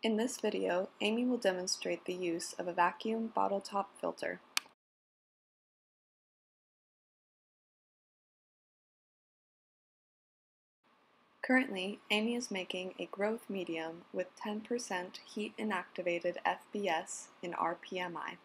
In this video, Amy will demonstrate the use of a vacuum bottle top filter. Currently, Amy is making a growth medium with 10% heat inactivated FBS in RPMI.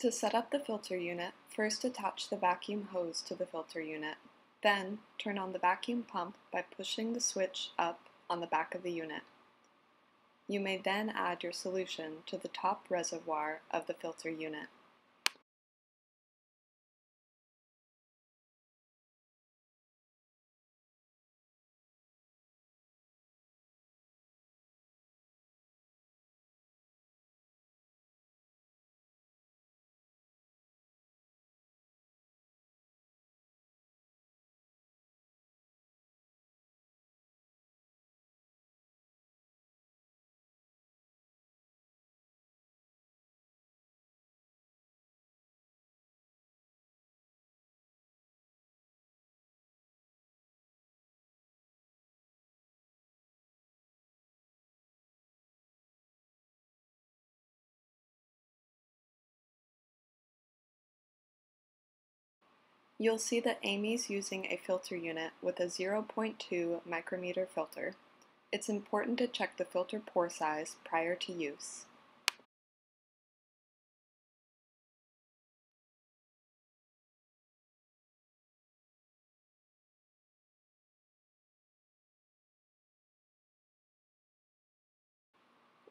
To set up the filter unit, first attach the vacuum hose to the filter unit. Then, turn on the vacuum pump by pushing the switch up on the back of the unit. You may then add your solution to the top reservoir of the filter unit. You'll see that Amy's using a filter unit with a 0.2 micrometer filter. It's important to check the filter pore size prior to use.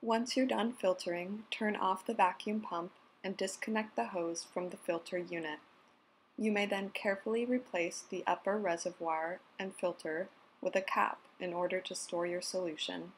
Once you're done filtering, turn off the vacuum pump and disconnect the hose from the filter unit. You may then carefully replace the upper reservoir and filter with a cap in order to store your solution.